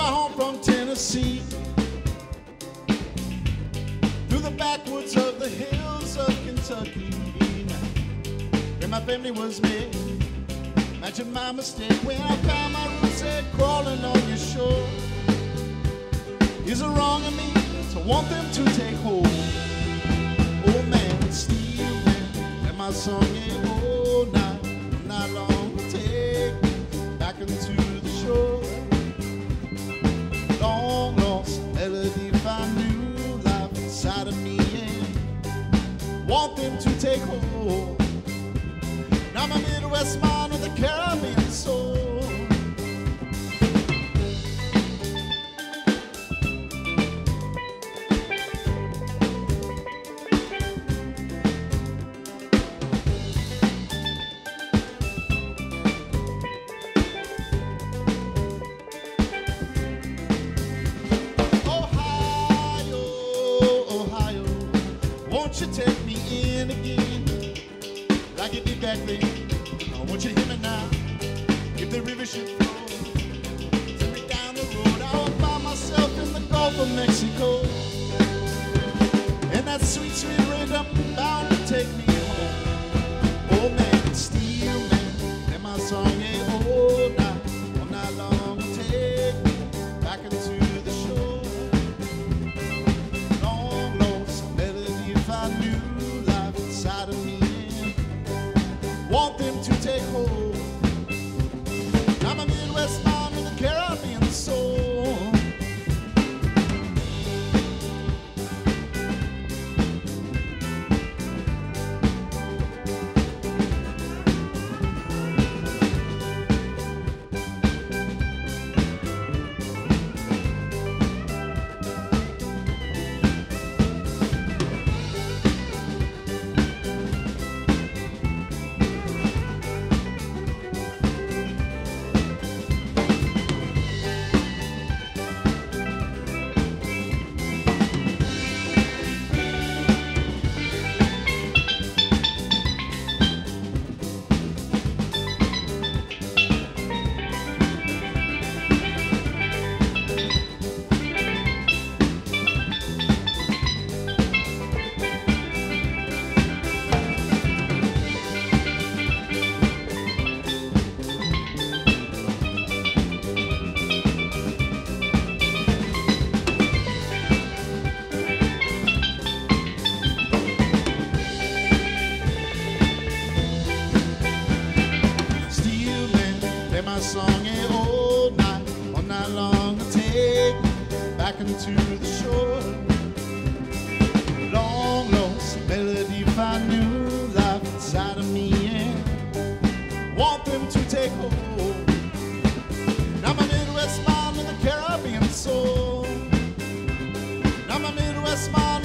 Driven home from Tennessee through the backwoods of the hills of Kentucky. Where my family was made. Imagine my mistake when I found my roots there crawling on your shore. Is it wrong of me to want them to take hold? Oh man, man, and my song want them to take hold. Now I'm a Midwest man with a Caribbean soul. Then? I want you to hear me now. If the river should flow, take me down the road. I will find myself in the Gulf of Mexico. To take hold. Into the shore. Long lost melody find new life inside of me and want them to take hold. Midwest with a Caribbean soul. Midwest man